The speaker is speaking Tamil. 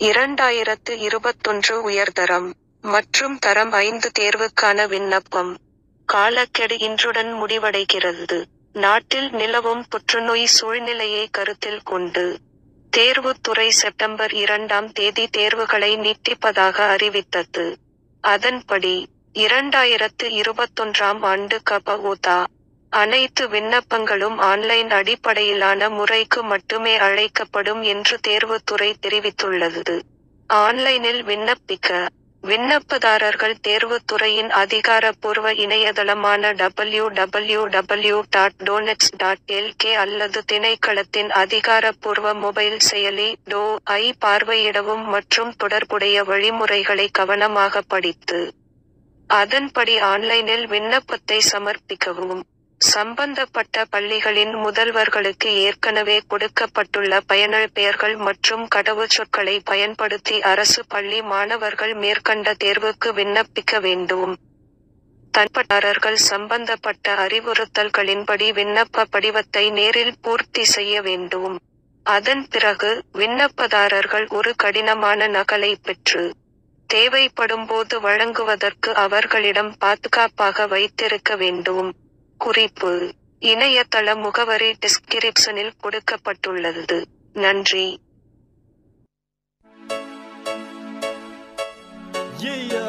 இரண்டாயிரத்து இருபத்தொன்று உயர்தரம் மற்றும் தரம் ஐந்து தேர்வுக்கான விண்ணப்பம். காலக்கெடு இன்றுடன் முடிவடைகிறது. நாட்டில் நிலவும் புற்றுநோய் சூழ்நிலையை கருத்தில் கொண்டு தேர்வுத்துறை செப்டம்பர் இரண்டாம் தேதி தேர்வுகளை நீட்டிப்பதாக அறிவித்தது. அதன்படி இரண்டாயிரத்து இருபத்தொன்றாம் ஆண்டு கபஓதா அனைத்து விண்ணப்பங்களும் ஆன்லைன் அடிப்படையிலான முறைக்கு மட்டுமே அழைக்கப்படும் என்று தேர்வுத்துறை தெரிவித்துள்ளது. ஆன்லைனில் விண்ணப்பிக்க விண்ணப்பதாரர்கள் தேர்வுத்துறையின் அதிகாரப்பூர்வ இணையதளமான W W W dot doughnuts dot LK அல்லது திணைக்களத்தின் அதிகாரப்பூர்வ மொபைல் செயலி டோ ஐ பார்வையிடவும் மற்றும் தொடர்புடைய வழிமுறைகளை கவனமாக படித்து அதன்படி ஆன்லைனில் விண்ணப்பத்தை சமர்ப்பிக்கவும். சம்பந்தப்பட்ட பள்ளிகளின் முதல்வர்களுக்கு ஏற்கனவே கொடுக்கப்பட்டுள்ள பயனர் பெயர்கள் மற்றும் கடவுச்சொற்களை பயன்படுத்தி அரசு பள்ளி மாணவர்கள் மேற்கண்ட தேர்வுக்கு விண்ணப்பிக்க வேண்டும். தன்பட்டாரர்கள் சம்பந்தப்பட்ட அறிவுறுத்தல்களின்படி விண்ணப்ப படிவத்தை நேரில் பூர்த்தி செய்ய வேண்டும். அதன் பிறகு விண்ணப்பதாரர்கள் ஒரு கடினமான நகலை பெற்று தேவைப்படும்போது வழங்குவதற்கு அவர்களிடம் பாதுகாப்பாக வைத்திருக்க வேண்டும். குறிப்பு. இணையதள முகவரி டிஸ்கிரிப்ஷனில் கொடுக்கப்பட்டுள்ளது. நன்றி. Yeah.